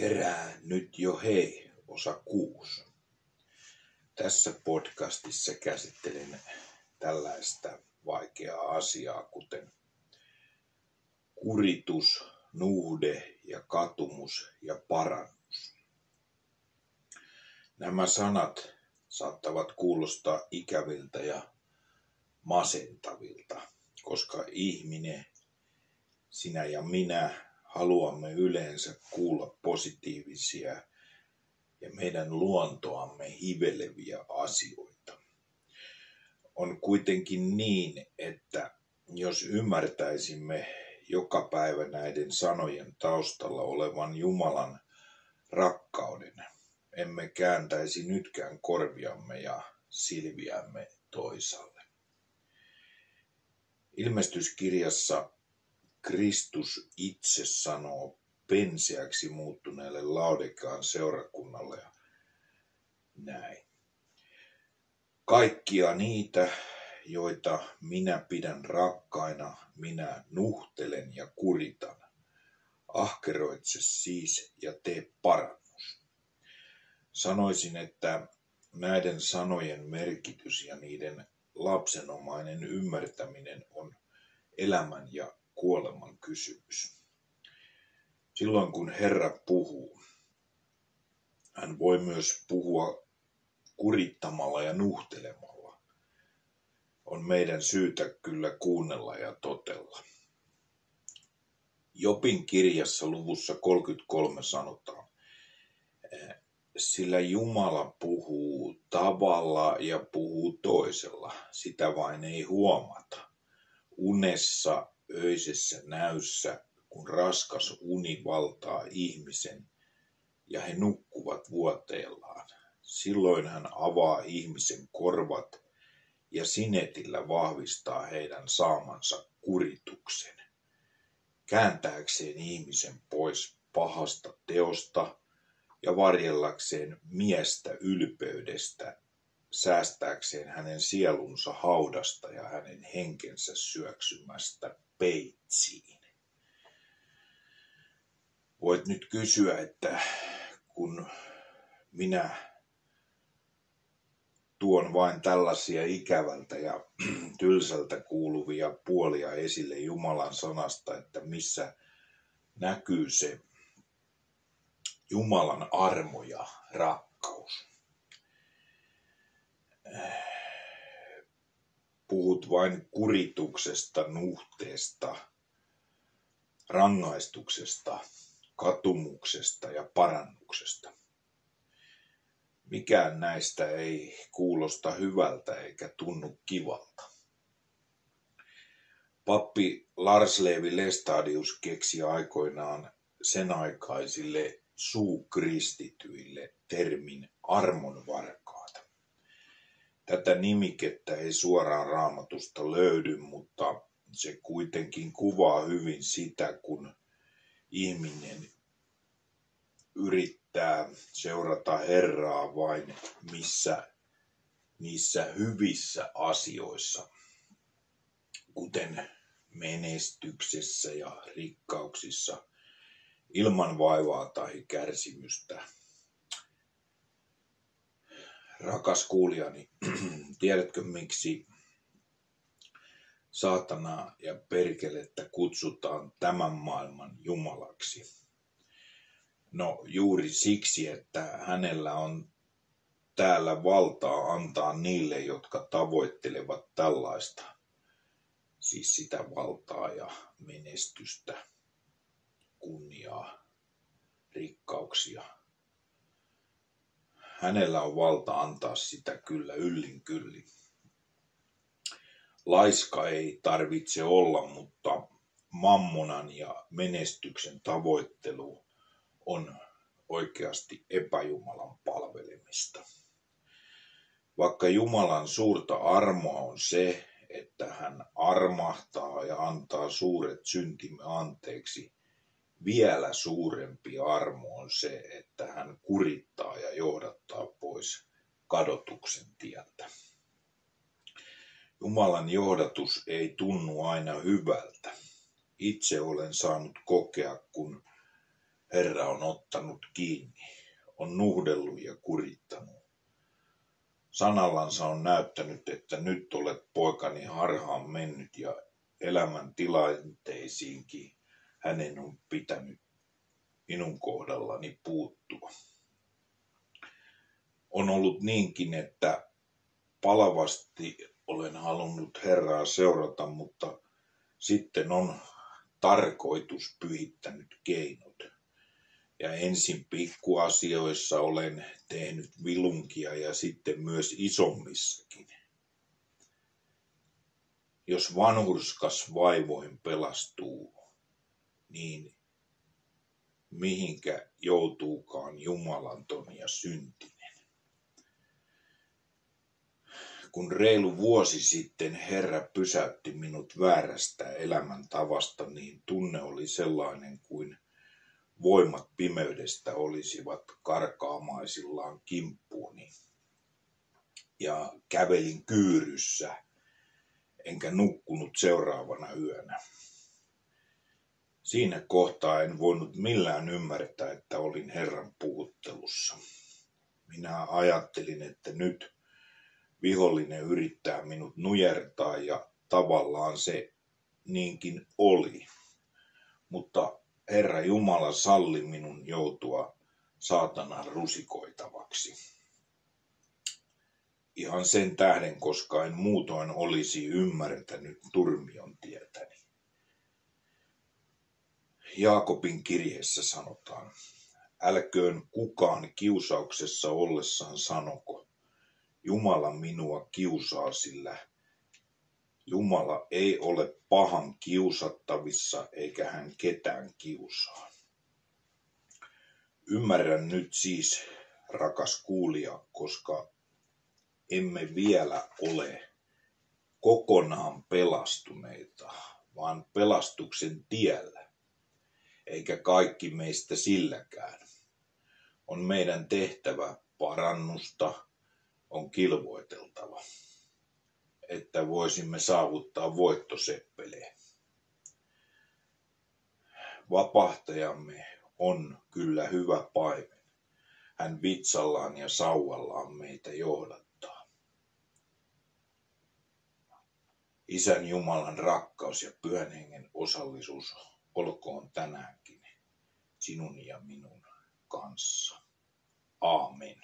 Herää nyt jo hei, osa kuusi. Tässä podcastissa käsittelen tällaista vaikeaa asiaa, kuten kuritus, nuhde ja katumus ja parannus. Nämä sanat saattavat kuulostaa ikäviltä ja masentavilta, koska ihminen, sinä ja minä, haluamme yleensä kuulla positiivisia ja meidän luontoamme hiveleviä asioita. On kuitenkin niin, että jos ymmärtäisimme joka päivä näiden sanojen taustalla olevan Jumalan rakkauden, emme kääntäisi nytkään korviamme ja silviämme toisaalle. Ilmestyskirjassa Kristus itse sanoo penseäksi muuttuneelle Laudekaan seurakunnalle näin. Kaikkia niitä, joita minä pidän rakkaina, minä nuhtelen ja kuritan. Ahkeroitse siis ja tee parannus. Sanoisin, että näiden sanojen merkitys ja niiden lapsenomainen ymmärtäminen on elämän ja kuoleman kysymys. Silloin kun Herra puhuu, hän voi myös puhua kurittamalla ja nuhtelemalla. On meidän syytä kyllä kuunnella ja totella. Jopin kirjassa luvussa 33 sanotaan, sillä Jumala puhuu tavalla ja puhuu toisella, sitä vain ei huomata. Unessa öisessä näyssä, kun raskas uni valtaa ihmisen ja he nukkuvat vuoteellaan. Silloin hän avaa ihmisen korvat ja sinetillä vahvistaa heidän saamansa kurituksen, kääntääkseen ihmisen pois pahasta teosta ja varjellakseen miestä ylpeydestä säästääkseen hänen sielunsa haudasta ja hänen henkensä syöksymästä peitsiin. Voit nyt kysyä, että kun minä tuon vain tällaisia ikävältä ja tylsältä kuuluvia puolia esille Jumalan sanasta, että missä näkyy se Jumalan armo ja rakkaus. Puhut vain kurituksesta, nuhteesta, rangaistuksesta, katumuksesta ja parannuksesta. Mikään näistä ei kuulosta hyvältä eikä tunnu kivalta. Pappi Lars Levi Lestadius keksi aikoinaan sen aikaisille suukristityille termin armonvarka Tätä nimikettä ei suoraan raamatusta löydy, mutta se kuitenkin kuvaa hyvin sitä, kun ihminen yrittää seurata Herraa vain missä niissä hyvissä asioissa, kuten menestyksessä ja rikkauksissa, ilman vaivaa tai kärsimystä rakas kuulijani, tiedätkö miksi saatanaa ja perkelettä kutsutaan tämän maailman Jumalaksi? No juuri siksi, että hänellä on täällä valtaa antaa niille, jotka tavoittelevat tällaista, siis sitä valtaa ja menestystä, kunniaa, rikkauksia – hänellä on valta antaa sitä kyllä yllin kyllin. Laiska ei tarvitse olla, mutta mammonan ja menestyksen tavoittelu on oikeasti epäjumalan palvelemista. Vaikka Jumalan suurta armoa on se, että hän armahtaa ja antaa suuret syntimme anteeksi, vielä suurempi armo on se, että hän kurittaa ja johdattaa pois kadotuksen tieltä. Jumalan johdatus ei tunnu aina hyvältä. Itse olen saanut kokea, kun Herra on ottanut kiinni, on nuhdellut ja kurittanut. Sanallansa on näyttänyt, että nyt olet poikani harhaan mennyt ja elämän tilanteisiinkin hänen on pitänyt minun kohdallani puuttua. On ollut niinkin, että palavasti olen halunnut Herraa seurata, mutta sitten on tarkoitus pyhittänyt keinot. Ja ensin pikkuasioissa olen tehnyt vilunkia ja sitten myös isommissakin. Jos vanhurskas vaivoin pelastuu, niin mihinkä joutuukaan Jumalaton ja syntinen. Kun reilu vuosi sitten Herra pysäytti minut väärästä elämäntavasta, niin tunne oli sellainen kuin voimat pimeydestä olisivat karkaamaisillaan kimppuuni. Ja kävelin kyyryssä, enkä nukkunut seuraavana yönä. Siinä kohtaa en voinut millään ymmärtää, että olin Herran puhuttelussa. Minä ajattelin, että nyt vihollinen yrittää minut nujertaa ja tavallaan se niinkin oli. Mutta Herra Jumala salli minun joutua saatanan rusikoitavaksi. Ihan sen tähden, koska en muutoin olisi ymmärtänyt turmion tietäni. Jaakobin kirjeessä sanotaan, älköön kukaan kiusauksessa ollessaan sanoko, Jumala minua kiusaa, sillä Jumala ei ole pahan kiusattavissa eikä hän ketään kiusaa. Ymmärrän nyt siis, rakas kuulija, koska emme vielä ole kokonaan pelastuneita, vaan pelastuksen tiellä, eikä kaikki meistä silläkään. On meidän tehtävä parannusta, on kilvoiteltava että voisimme saavuttaa voittoseppeleen. Vapahtajamme on kyllä hyvä paimen. Hän vitsallaan ja sauvallaan meitä johdattaa. Isän Jumalan rakkaus ja pyhän hengen osallisuus olkoon tänäänkin sinun ja minun kanssa. Aamen.